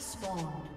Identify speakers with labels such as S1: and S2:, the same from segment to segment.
S1: Have spawned.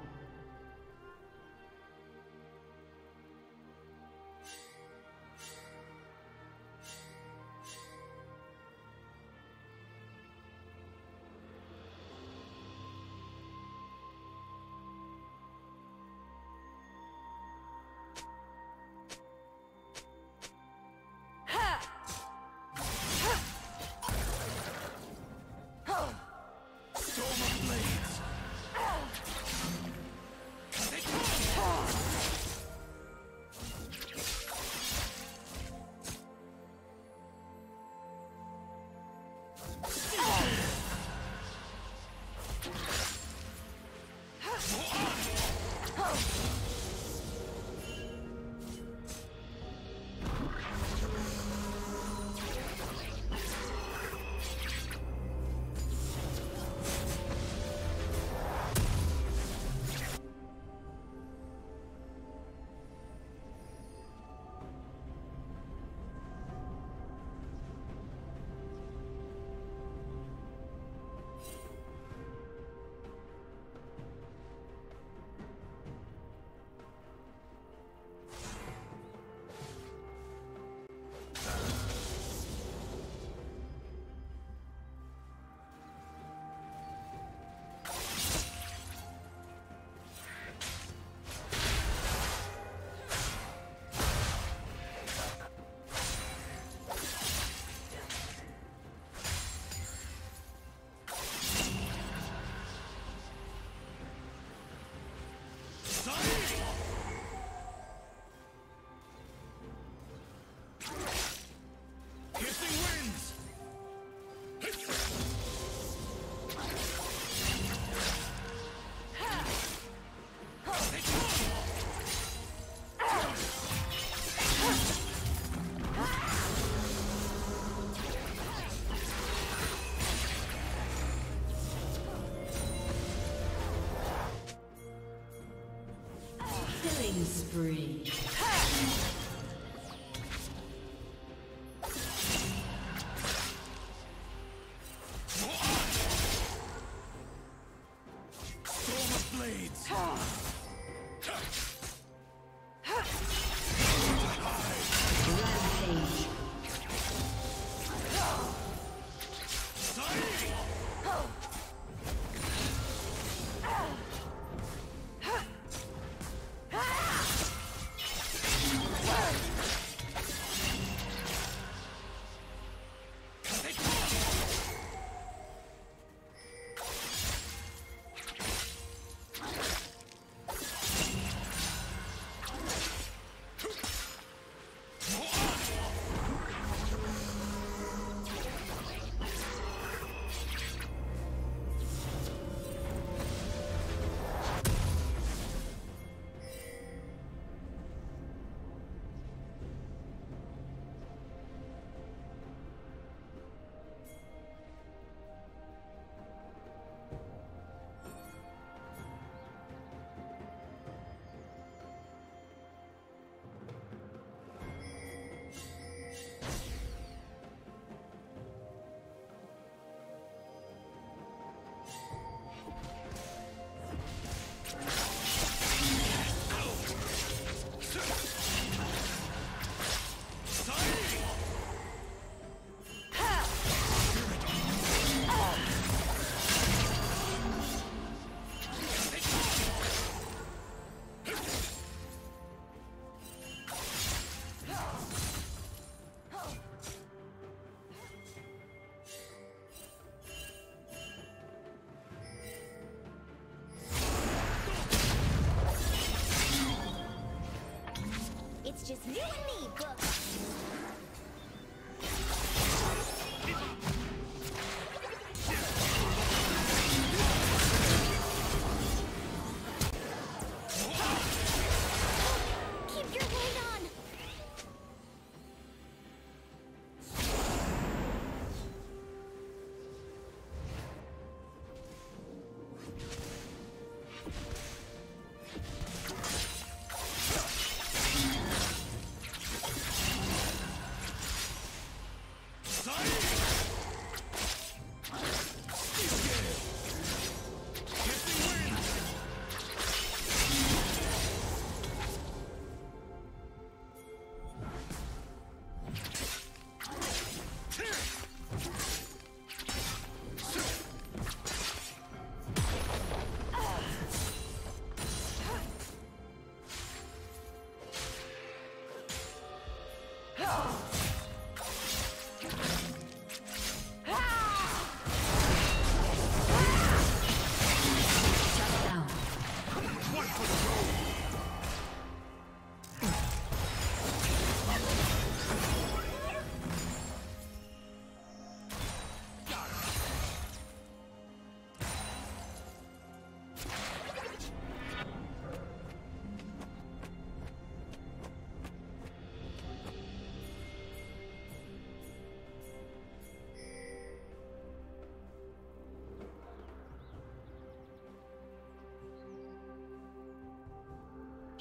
S2: You and me, book.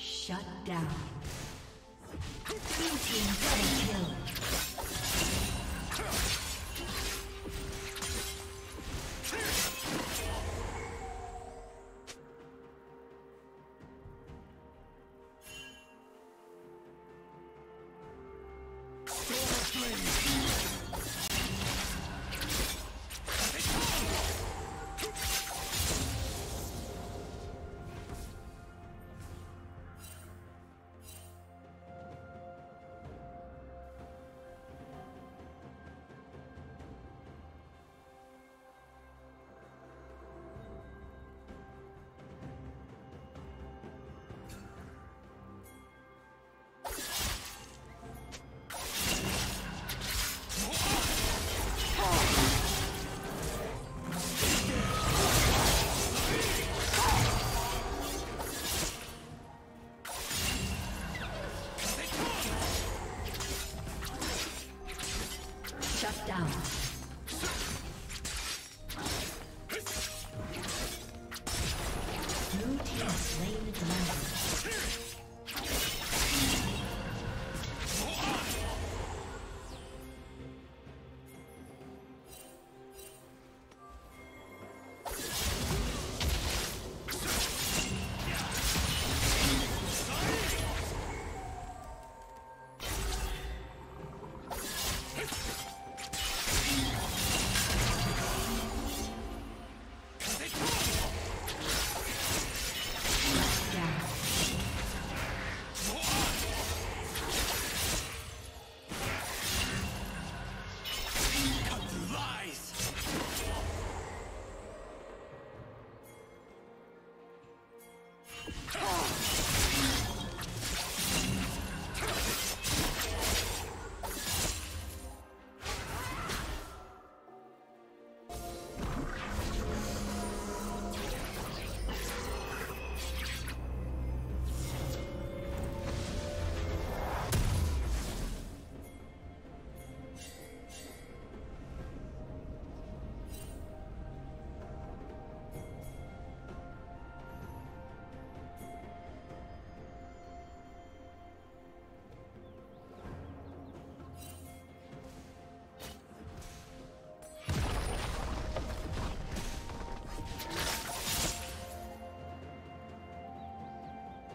S1: Shut down. Team double kill.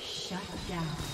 S1: Shut down.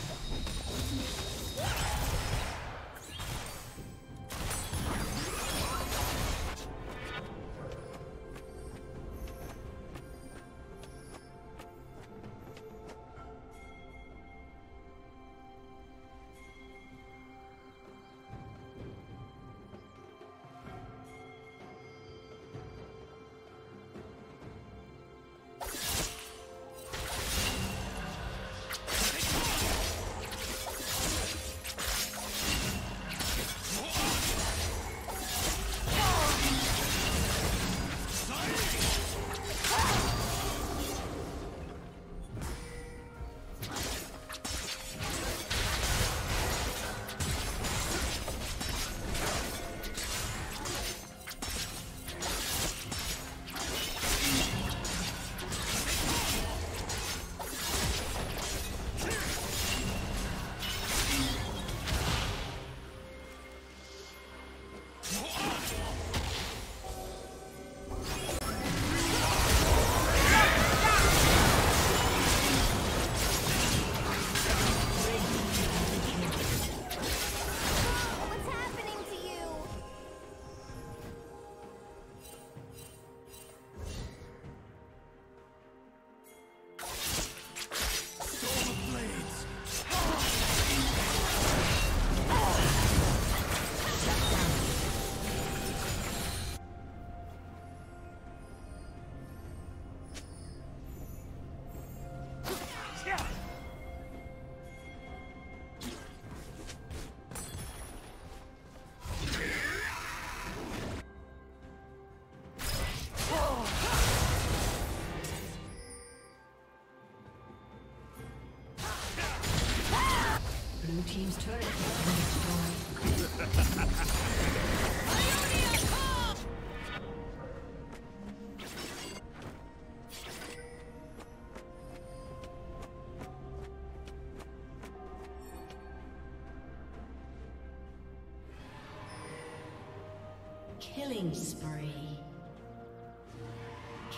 S1: Killing spree.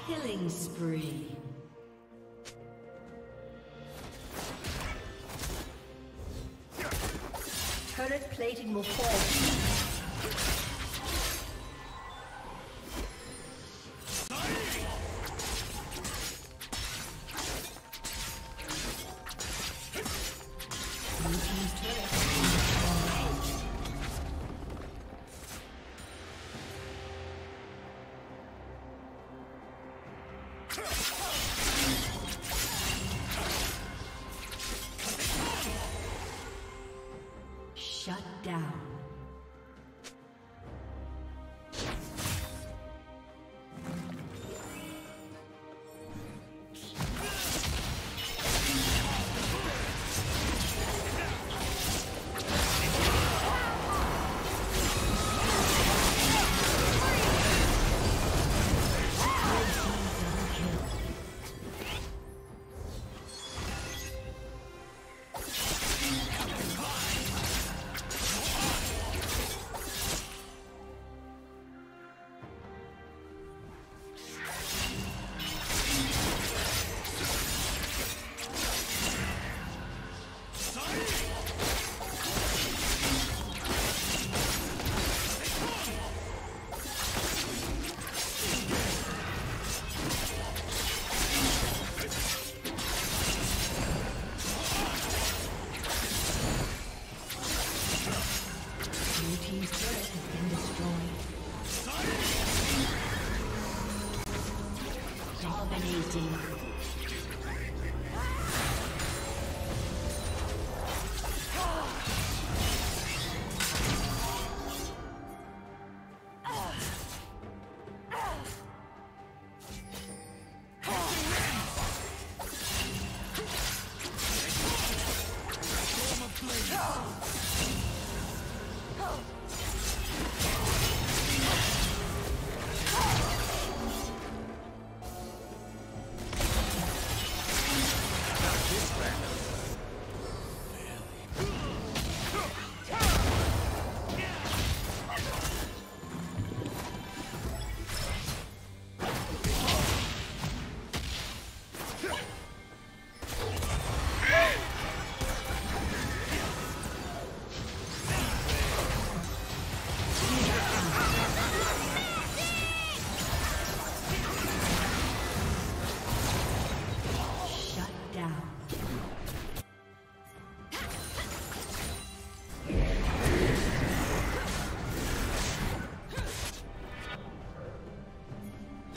S1: Killing spree. Turret plating will fall.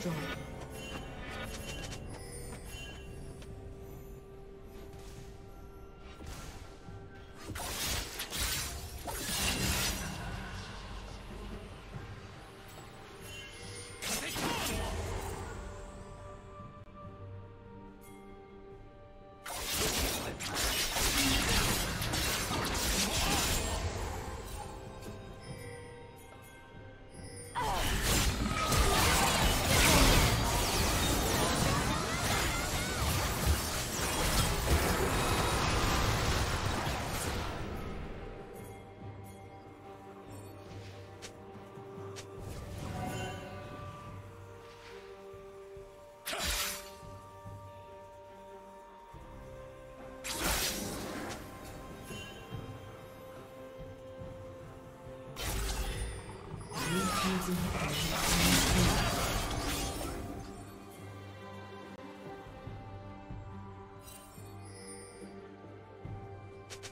S1: Destroyed.